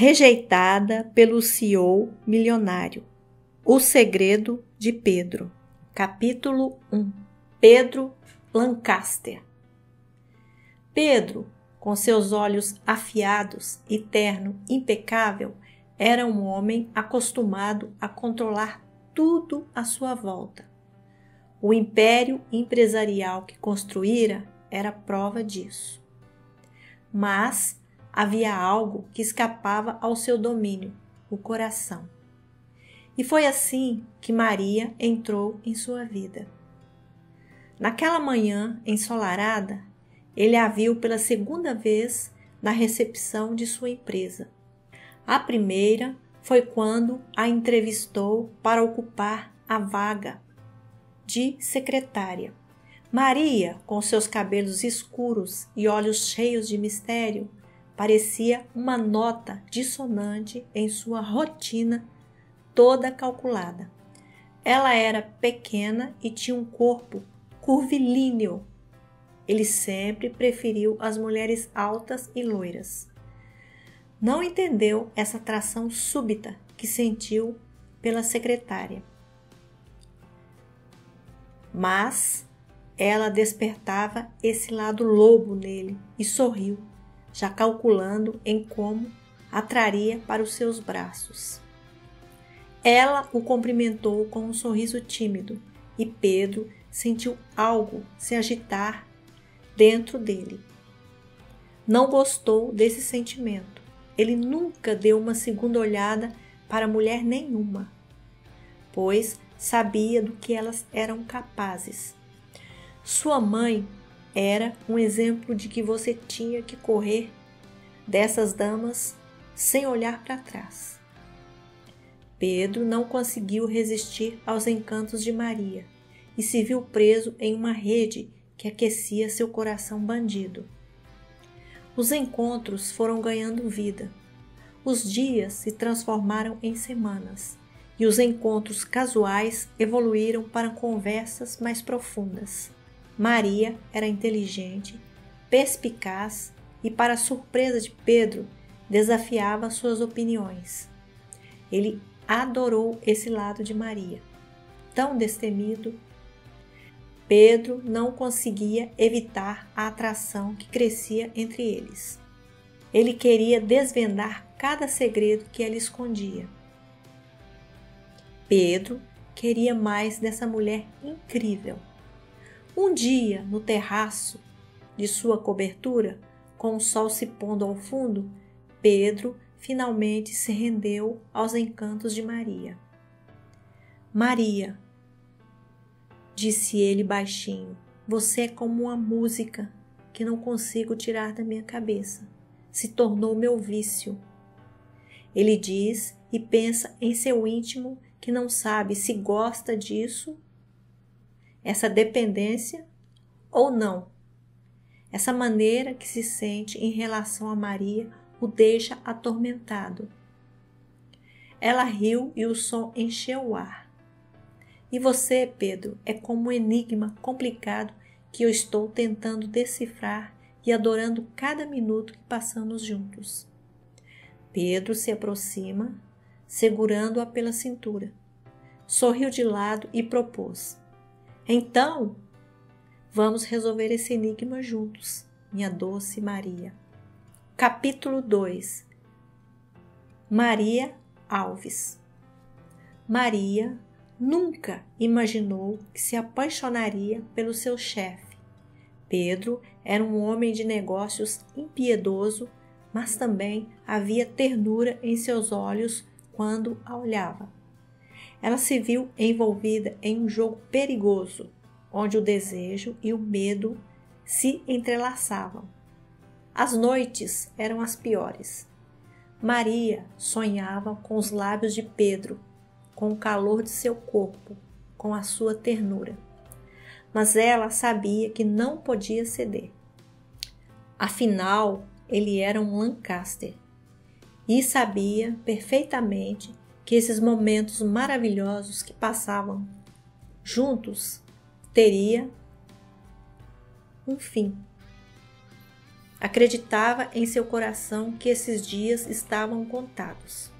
rejeitada pelo CEO milionário. O segredo de Pedro. Capítulo 1. Pedro Lancaster. Pedro, com seus olhos afiados e terno impecável, era um homem acostumado a controlar tudo à sua volta. O império empresarial que construíra era prova disso. Mas havia algo que escapava ao seu domínio, o coração. E foi assim que Maria entrou em sua vida. Naquela manhã ensolarada, ele a viu pela segunda vez na recepção de sua empresa. A primeira foi quando a entrevistou para ocupar a vaga de secretária. Maria, com seus cabelos escuros e olhos cheios de mistério, parecia uma nota dissonante em sua rotina toda calculada. Ela era pequena e tinha um corpo curvilíneo. Ele sempre preferiu as mulheres altas e loiras. Não entendeu essa atração súbita que sentiu pela secretária. Mas ela despertava esse lado lobo nele e sorriu já calculando em como atraria para os seus braços. Ela o cumprimentou com um sorriso tímido e Pedro sentiu algo se agitar dentro dele. Não gostou desse sentimento. Ele nunca deu uma segunda olhada para mulher nenhuma, pois sabia do que elas eram capazes. Sua mãe era um exemplo de que você tinha que correr dessas damas sem olhar para trás. Pedro não conseguiu resistir aos encantos de Maria e se viu preso em uma rede que aquecia seu coração bandido. Os encontros foram ganhando vida. Os dias se transformaram em semanas e os encontros casuais evoluíram para conversas mais profundas. Maria era inteligente, perspicaz e, para surpresa de Pedro, desafiava suas opiniões. Ele adorou esse lado de Maria, tão destemido. Pedro não conseguia evitar a atração que crescia entre eles. Ele queria desvendar cada segredo que ela escondia. Pedro queria mais dessa mulher incrível um dia, no terraço de sua cobertura, com o sol se pondo ao fundo, Pedro finalmente se rendeu aos encantos de Maria. Maria, disse ele baixinho, você é como uma música que não consigo tirar da minha cabeça. Se tornou meu vício. Ele diz e pensa em seu íntimo que não sabe se gosta disso essa dependência ou não. Essa maneira que se sente em relação a Maria o deixa atormentado. Ela riu e o som encheu o ar. E você, Pedro, é como um enigma complicado que eu estou tentando decifrar e adorando cada minuto que passamos juntos. Pedro se aproxima, segurando-a pela cintura. Sorriu de lado e propôs: então, vamos resolver esse enigma juntos, minha doce Maria. Capítulo 2 Maria Alves Maria nunca imaginou que se apaixonaria pelo seu chefe. Pedro era um homem de negócios impiedoso, mas também havia ternura em seus olhos quando a olhava ela se viu envolvida em um jogo perigoso, onde o desejo e o medo se entrelaçavam. As noites eram as piores. Maria sonhava com os lábios de Pedro, com o calor de seu corpo, com a sua ternura. Mas ela sabia que não podia ceder. Afinal, ele era um Lancaster e sabia perfeitamente que esses momentos maravilhosos que passavam juntos teria um fim. Acreditava em seu coração que esses dias estavam contados.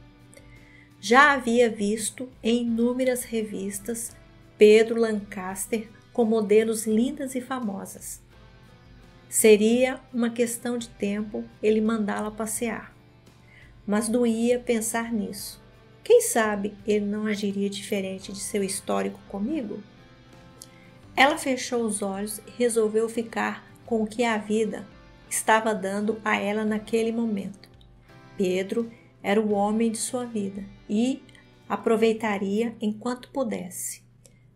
Já havia visto em inúmeras revistas Pedro Lancaster com modelos lindas e famosas. Seria uma questão de tempo ele mandá-la passear. Mas doía pensar nisso. Quem sabe ele não agiria diferente de seu histórico comigo? Ela fechou os olhos e resolveu ficar com o que a vida estava dando a ela naquele momento. Pedro era o homem de sua vida e aproveitaria enquanto pudesse.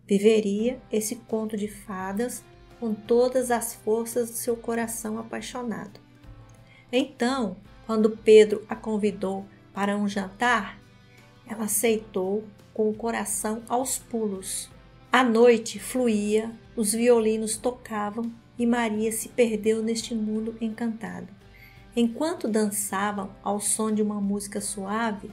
Viveria esse conto de fadas com todas as forças do seu coração apaixonado. Então, quando Pedro a convidou para um jantar, ela aceitou com o coração aos pulos. A noite fluía, os violinos tocavam e Maria se perdeu neste mundo encantado. Enquanto dançavam ao som de uma música suave,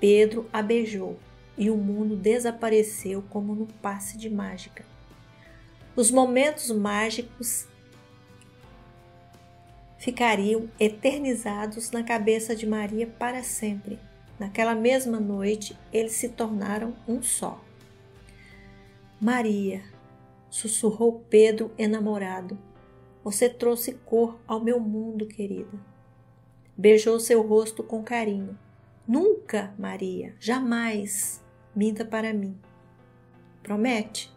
Pedro a beijou e o mundo desapareceu como no passe de mágica. Os momentos mágicos ficariam eternizados na cabeça de Maria para sempre. Naquela mesma noite, eles se tornaram um só. Maria, sussurrou Pedro enamorado. Você trouxe cor ao meu mundo, querida. Beijou seu rosto com carinho. Nunca, Maria, jamais minta para mim. Promete?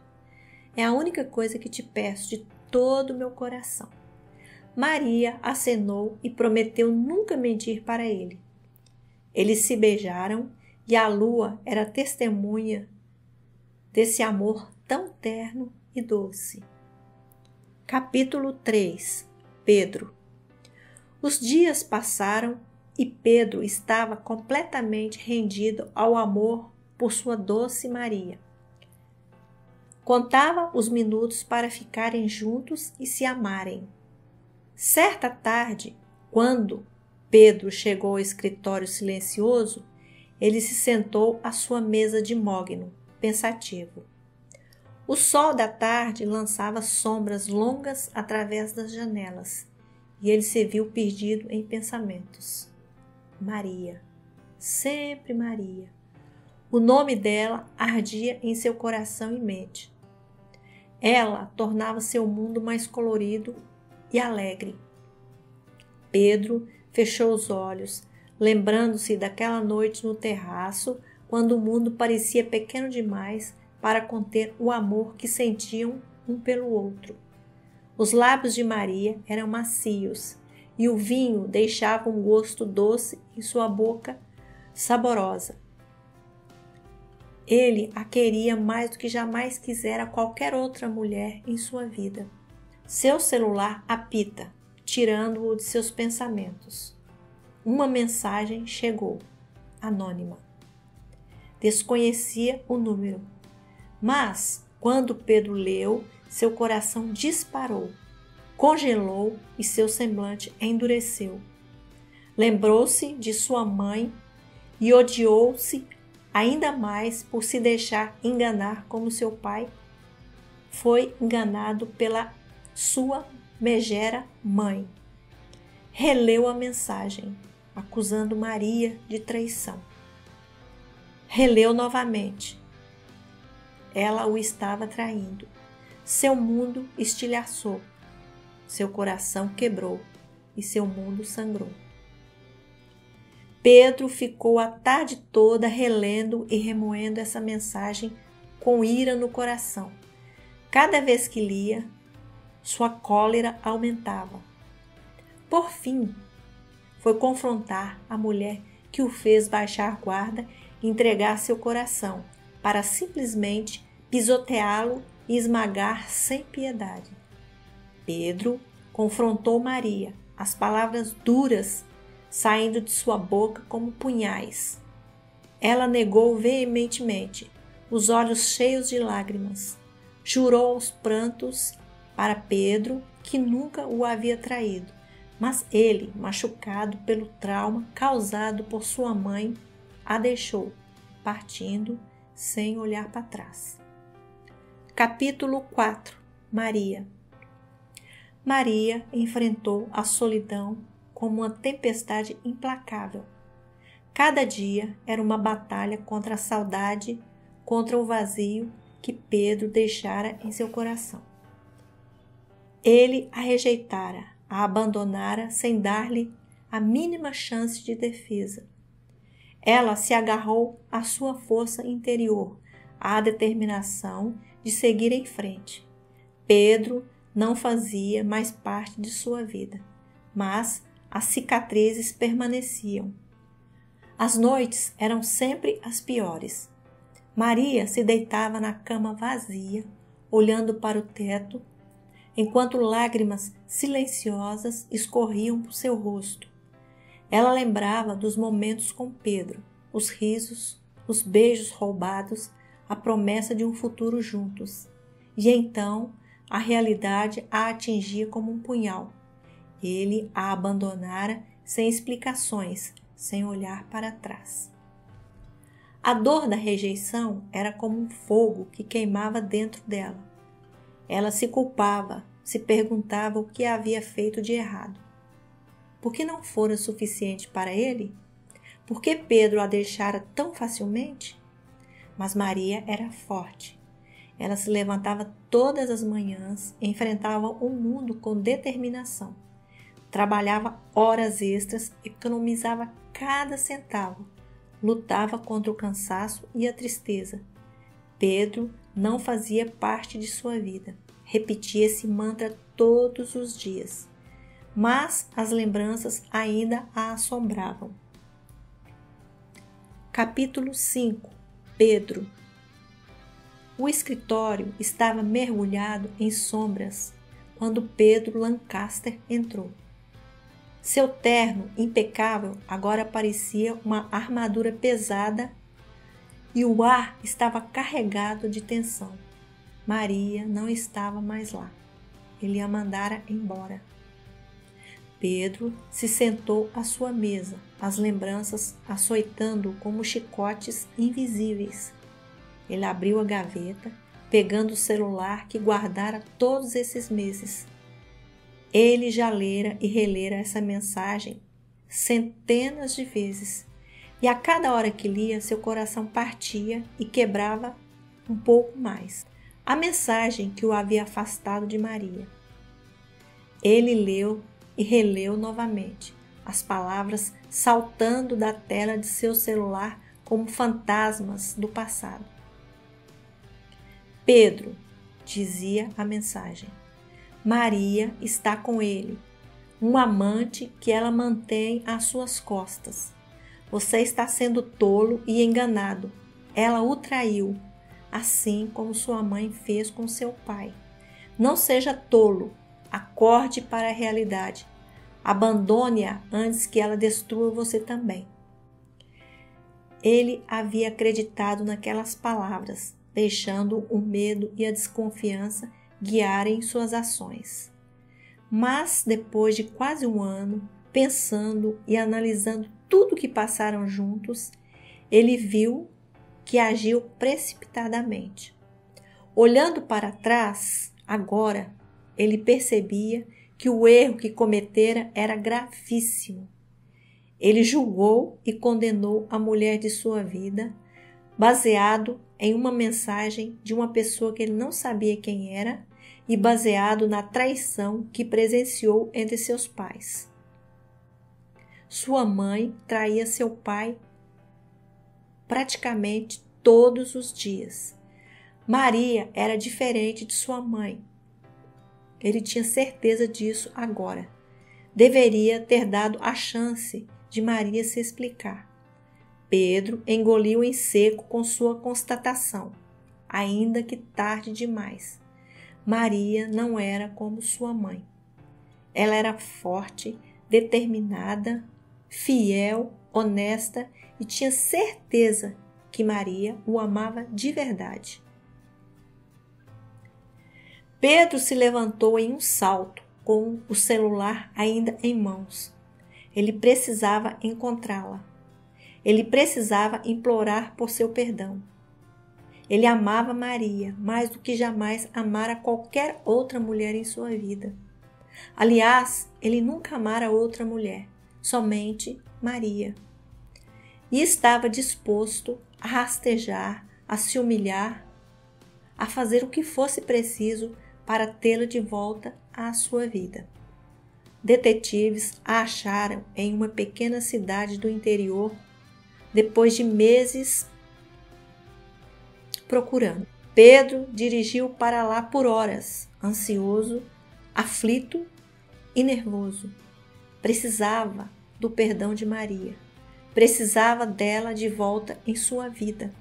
É a única coisa que te peço de todo o meu coração. Maria acenou e prometeu nunca mentir para ele. Eles se beijaram e a lua era testemunha desse amor tão terno e doce. Capítulo 3 Pedro Os dias passaram e Pedro estava completamente rendido ao amor por sua doce Maria. Contava os minutos para ficarem juntos e se amarem. Certa tarde, quando Pedro chegou ao escritório silencioso, ele se sentou à sua mesa de mogno, pensativo. O sol da tarde lançava sombras longas através das janelas e ele se viu perdido em pensamentos. Maria, sempre Maria. O nome dela ardia em seu coração e mente. Ela tornava seu mundo mais colorido e alegre. Pedro fechou os olhos, lembrando-se daquela noite no terraço, quando o mundo parecia pequeno demais para conter o amor que sentiam um pelo outro. Os lábios de Maria eram macios e o vinho deixava um gosto doce em sua boca saborosa. Ele a queria mais do que jamais quisera qualquer outra mulher em sua vida. Seu celular apita, tirando-o de seus pensamentos. Uma mensagem chegou, anônima. Desconhecia o número, mas, quando Pedro leu, seu coração disparou, congelou e seu semblante endureceu. Lembrou-se de sua mãe e odiou-se ainda mais por se deixar enganar como seu pai foi enganado pela sua megera mãe. Releu a mensagem, acusando Maria de traição. Releu novamente, ela o estava traindo. Seu mundo estilhaçou, seu coração quebrou e seu mundo sangrou. Pedro ficou a tarde toda relendo e remoendo essa mensagem com ira no coração. Cada vez que lia, sua cólera aumentava. Por fim, foi confrontar a mulher que o fez baixar guarda e entregar seu coração para simplesmente pisoteá-lo e esmagar sem piedade. Pedro confrontou Maria, as palavras duras saindo de sua boca como punhais. Ela negou veementemente, os olhos cheios de lágrimas. Jurou aos prantos para Pedro que nunca o havia traído, mas ele, machucado pelo trauma causado por sua mãe, a deixou, partindo sem olhar para trás. Capítulo 4 Maria Maria enfrentou a solidão como uma tempestade implacável. Cada dia era uma batalha contra a saudade, contra o vazio que Pedro deixara em seu coração. Ele a rejeitara, a abandonara sem dar-lhe a mínima chance de defesa. Ela se agarrou à sua força interior, à determinação de seguir em frente. Pedro não fazia mais parte de sua vida, mas as cicatrizes permaneciam. As noites eram sempre as piores. Maria se deitava na cama vazia, olhando para o teto, enquanto lágrimas silenciosas escorriam por seu rosto. Ela lembrava dos momentos com Pedro, os risos, os beijos roubados, a promessa de um futuro juntos. E então a realidade a atingia como um punhal. Ele a abandonara sem explicações, sem olhar para trás. A dor da rejeição era como um fogo que queimava dentro dela. Ela se culpava, se perguntava o que havia feito de errado. Por que não fora suficiente para ele? Por que Pedro a deixara tão facilmente? Mas Maria era forte. Ela se levantava todas as manhãs, enfrentava o mundo com determinação. Trabalhava horas extras, economizava cada centavo, lutava contra o cansaço e a tristeza. Pedro não fazia parte de sua vida. Repetia esse mantra todos os dias. Mas as lembranças ainda a assombravam. Capítulo 5 Pedro O escritório estava mergulhado em sombras quando Pedro Lancaster entrou. Seu terno impecável agora parecia uma armadura pesada e o ar estava carregado de tensão. Maria não estava mais lá. Ele a mandara embora. Pedro se sentou à sua mesa, as lembranças açoitando como chicotes invisíveis. Ele abriu a gaveta, pegando o celular que guardara todos esses meses ele já lera e relera essa mensagem centenas de vezes, e a cada hora que lia, seu coração partia e quebrava um pouco mais. A mensagem que o havia afastado de Maria. Ele leu e releu novamente, as palavras saltando da tela de seu celular como fantasmas do passado. Pedro, dizia a mensagem, Maria está com ele, um amante que ela mantém às suas costas. Você está sendo tolo e enganado. Ela o traiu, assim como sua mãe fez com seu pai. Não seja tolo, acorde para a realidade. Abandone-a antes que ela destrua você também. Ele havia acreditado naquelas palavras, deixando o medo e a desconfiança guiarem suas ações. Mas depois de quase um ano, pensando e analisando tudo que passaram juntos, ele viu que agiu precipitadamente. Olhando para trás, agora, ele percebia que o erro que cometera era gravíssimo. Ele julgou e condenou a mulher de sua vida, baseado em uma mensagem de uma pessoa que ele não sabia quem era e baseado na traição que presenciou entre seus pais. Sua mãe traía seu pai praticamente todos os dias. Maria era diferente de sua mãe. Ele tinha certeza disso agora. Deveria ter dado a chance de Maria se explicar. Pedro engoliu em seco com sua constatação, ainda que tarde demais. Maria não era como sua mãe. Ela era forte, determinada, fiel, honesta e tinha certeza que Maria o amava de verdade. Pedro se levantou em um salto, com o celular ainda em mãos. Ele precisava encontrá-la. Ele precisava implorar por seu perdão. Ele amava Maria mais do que jamais amara qualquer outra mulher em sua vida. Aliás, ele nunca amara outra mulher, somente Maria. E estava disposto a rastejar, a se humilhar, a fazer o que fosse preciso para tê-la de volta à sua vida. Detetives a acharam em uma pequena cidade do interior depois de meses procurando. Pedro dirigiu para lá por horas, ansioso, aflito e nervoso. Precisava do perdão de Maria. Precisava dela de volta em sua vida.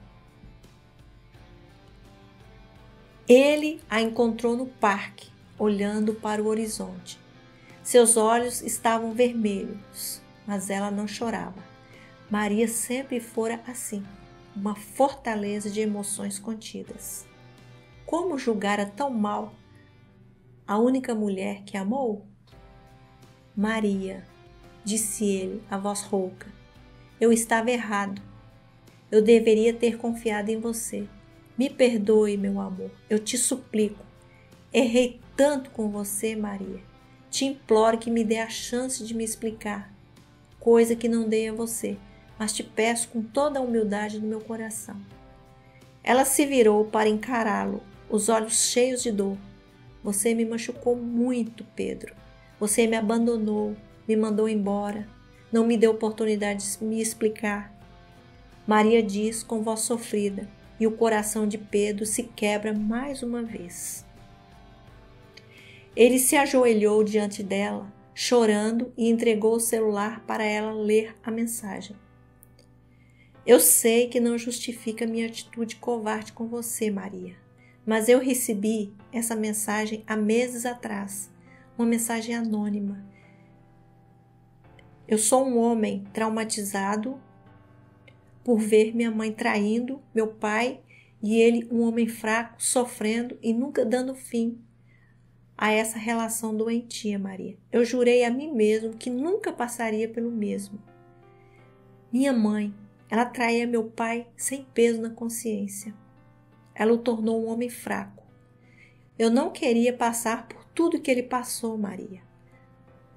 Ele a encontrou no parque, olhando para o horizonte. Seus olhos estavam vermelhos, mas ela não chorava. Maria sempre fora assim uma fortaleza de emoções contidas. Como julgara tão mal a única mulher que amou? Maria, disse ele, a voz rouca, eu estava errado. Eu deveria ter confiado em você. Me perdoe, meu amor, eu te suplico. Errei tanto com você, Maria. Te imploro que me dê a chance de me explicar, coisa que não dei a você mas te peço com toda a humildade do meu coração. Ela se virou para encará-lo, os olhos cheios de dor. Você me machucou muito, Pedro. Você me abandonou, me mandou embora, não me deu oportunidade de me explicar. Maria diz com voz sofrida, e o coração de Pedro se quebra mais uma vez. Ele se ajoelhou diante dela, chorando, e entregou o celular para ela ler a mensagem. Eu sei que não justifica minha atitude covarde com você, Maria, mas eu recebi essa mensagem há meses atrás, uma mensagem anônima. Eu sou um homem traumatizado por ver minha mãe traindo meu pai e ele, um homem fraco, sofrendo e nunca dando fim a essa relação doentia, Maria. Eu jurei a mim mesmo que nunca passaria pelo mesmo. Minha mãe, ela traía meu pai sem peso na consciência. Ela o tornou um homem fraco. Eu não queria passar por tudo que ele passou, Maria.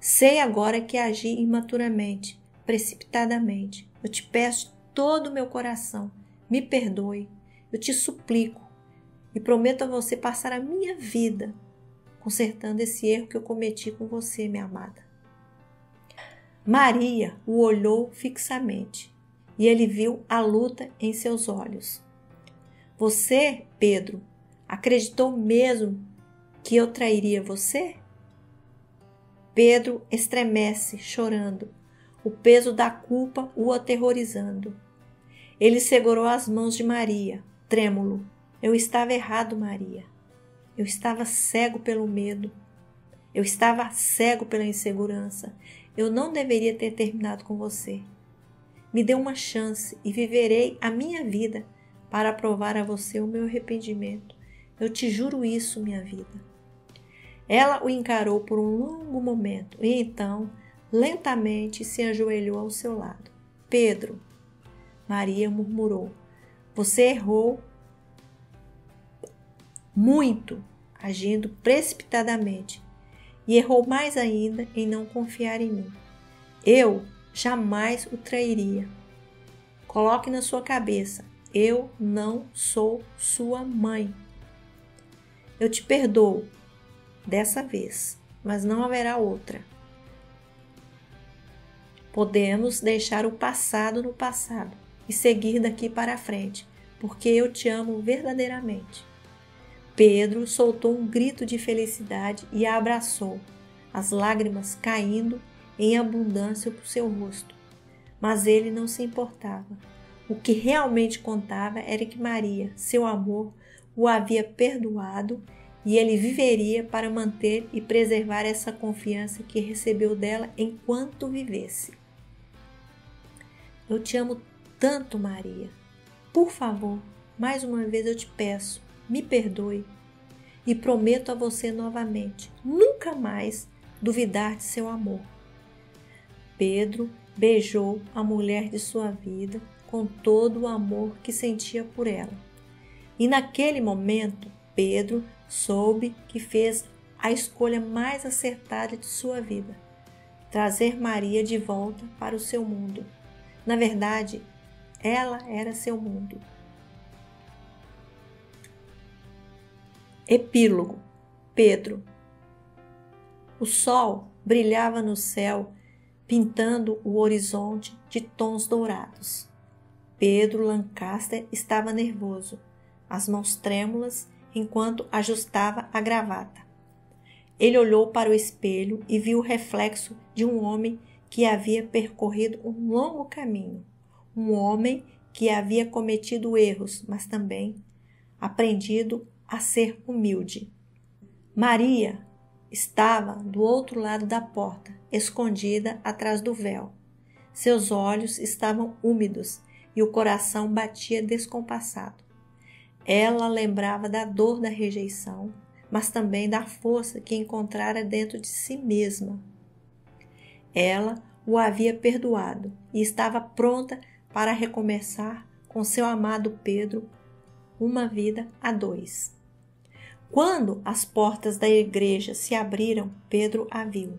Sei agora que agi imaturamente, precipitadamente. Eu te peço todo o meu coração, me perdoe. Eu te suplico e prometo a você passar a minha vida consertando esse erro que eu cometi com você, minha amada. Maria o olhou fixamente e ele viu a luta em seus olhos. Você, Pedro, acreditou mesmo que eu trairia você? Pedro estremece, chorando, o peso da culpa o aterrorizando. Ele segurou as mãos de Maria, trêmulo. Eu estava errado, Maria. Eu estava cego pelo medo. Eu estava cego pela insegurança. Eu não deveria ter terminado com você. Me dê uma chance e viverei a minha vida para provar a você o meu arrependimento. Eu te juro isso, minha vida. Ela o encarou por um longo momento e então, lentamente, se ajoelhou ao seu lado. Pedro, Maria murmurou, você errou muito, agindo precipitadamente, e errou mais ainda em não confiar em mim. Eu jamais o trairia. Coloque na sua cabeça: eu não sou sua mãe. Eu te perdoo dessa vez, mas não haverá outra. Podemos deixar o passado no passado e seguir daqui para frente, porque eu te amo verdadeiramente. Pedro soltou um grito de felicidade e a abraçou, as lágrimas caindo em abundância por seu rosto. Mas ele não se importava. O que realmente contava era que Maria, seu amor, o havia perdoado e ele viveria para manter e preservar essa confiança que recebeu dela enquanto vivesse. Eu te amo tanto, Maria. Por favor, mais uma vez eu te peço, me perdoe e prometo a você novamente nunca mais duvidar de seu amor. Pedro beijou a mulher de sua vida com todo o amor que sentia por ela. E naquele momento, Pedro soube que fez a escolha mais acertada de sua vida: trazer Maria de volta para o seu mundo. Na verdade, ela era seu mundo. Epílogo Pedro O sol brilhava no céu, pintando o horizonte de tons dourados. Pedro Lancaster estava nervoso, as mãos trêmulas enquanto ajustava a gravata. Ele olhou para o espelho e viu o reflexo de um homem que havia percorrido um longo caminho, um homem que havia cometido erros, mas também aprendido a ser humilde. Maria estava do outro lado da porta, escondida atrás do véu. Seus olhos estavam úmidos e o coração batia descompassado. Ela lembrava da dor da rejeição, mas também da força que encontrara dentro de si mesma. Ela o havia perdoado e estava pronta para recomeçar com seu amado Pedro uma vida a dois. Quando as portas da igreja se abriram, Pedro a viu.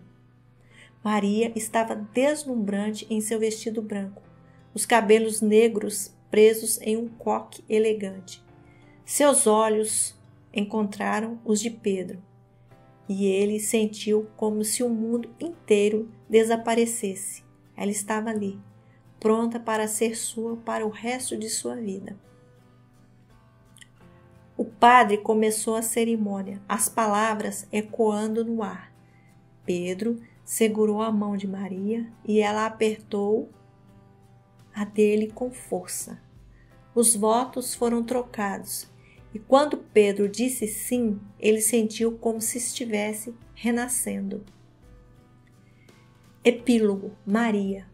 Maria estava deslumbrante em seu vestido branco, os cabelos negros presos em um coque elegante. Seus olhos encontraram os de Pedro, e ele sentiu como se o mundo inteiro desaparecesse. Ela estava ali, pronta para ser sua para o resto de sua vida. O padre começou a cerimônia, as palavras ecoando no ar. Pedro segurou a mão de Maria e ela apertou a dele com força. Os votos foram trocados e quando Pedro disse sim, ele sentiu como se estivesse renascendo. Epílogo Maria.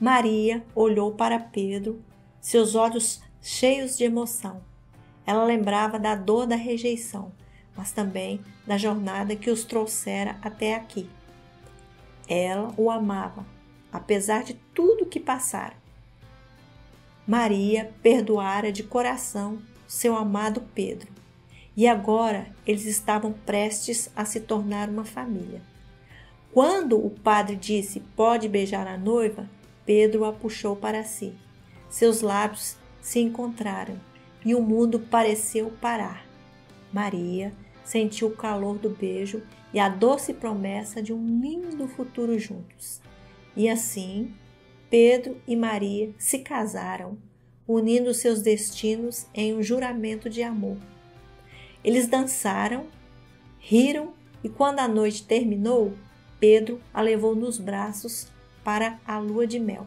Maria olhou para Pedro, seus olhos cheios de emoção. Ela lembrava da dor da rejeição, mas também da jornada que os trouxera até aqui. Ela o amava, apesar de tudo que passara. Maria perdoara de coração seu amado Pedro, e agora eles estavam prestes a se tornar uma família. Quando o padre disse pode beijar a noiva, Pedro a puxou para si. Seus lábios se encontraram e o mundo pareceu parar. Maria sentiu o calor do beijo e a doce promessa de um lindo futuro juntos. E assim, Pedro e Maria se casaram, unindo seus destinos em um juramento de amor. Eles dançaram, riram e quando a noite terminou, Pedro a levou nos braços para a lua de mel.